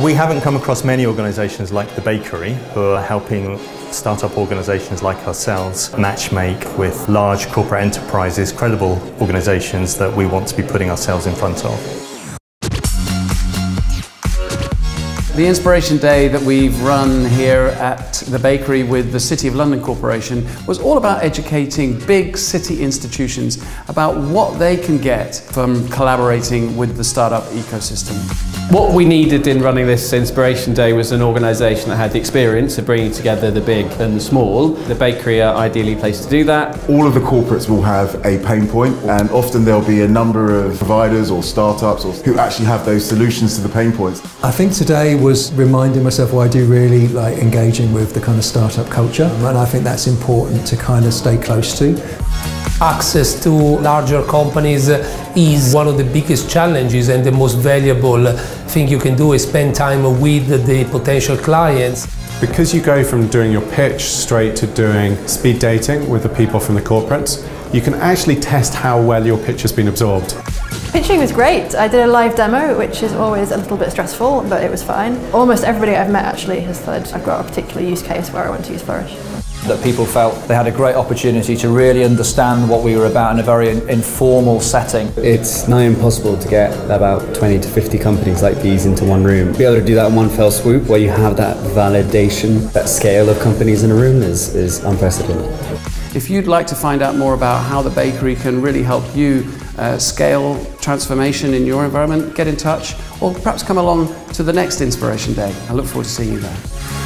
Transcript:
We haven't come across many organisations like the Bakery who are helping startup organisations like ourselves matchmake with large corporate enterprises, credible organisations that we want to be putting ourselves in front of. The Inspiration Day that we've run here at the bakery with the City of London Corporation was all about educating big city institutions about what they can get from collaborating with the startup ecosystem. What we needed in running this Inspiration Day was an organisation that had the experience of bringing together the big and the small. The bakery are ideally placed to do that. All of the corporates will have a pain point and often there'll be a number of providers or startups or who actually have those solutions to the pain points. I think today was reminding myself why I do really like engaging with the kind of startup culture and I think that's important to kind of stay close to. Access to larger companies is one of the biggest challenges and the most valuable thing you can do is spend time with the potential clients. Because you go from doing your pitch straight to doing speed dating with the people from the corporates, you can actually test how well your pitch has been absorbed. Pitching was great. I did a live demo, which is always a little bit stressful, but it was fine. Almost everybody I've met actually has said I've got a particular use case where I want to use Flourish. That people felt they had a great opportunity to really understand what we were about in a very informal setting. It's nigh impossible to get about 20 to 50 companies like these into one room. Be able to do that in one fell swoop where you have that validation, that scale of companies in a room is, is unprecedented. If you'd like to find out more about how the bakery can really help you uh, scale transformation in your environment, get in touch or perhaps come along to the next Inspiration Day. I look forward to seeing you there.